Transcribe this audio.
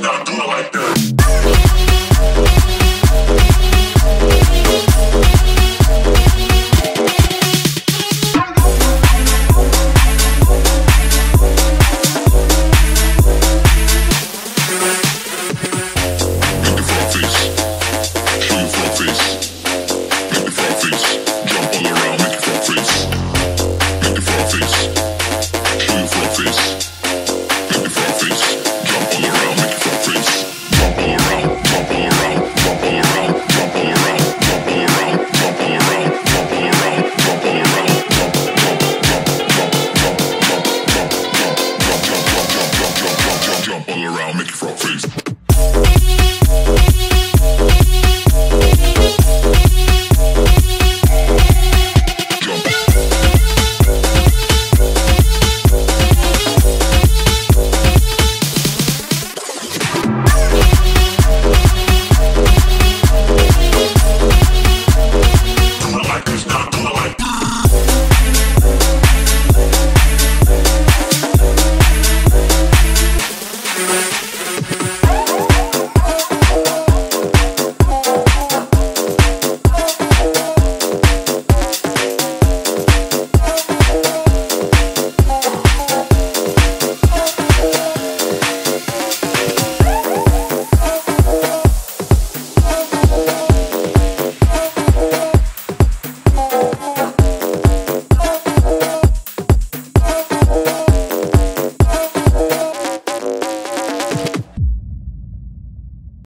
not do it like that. freeze.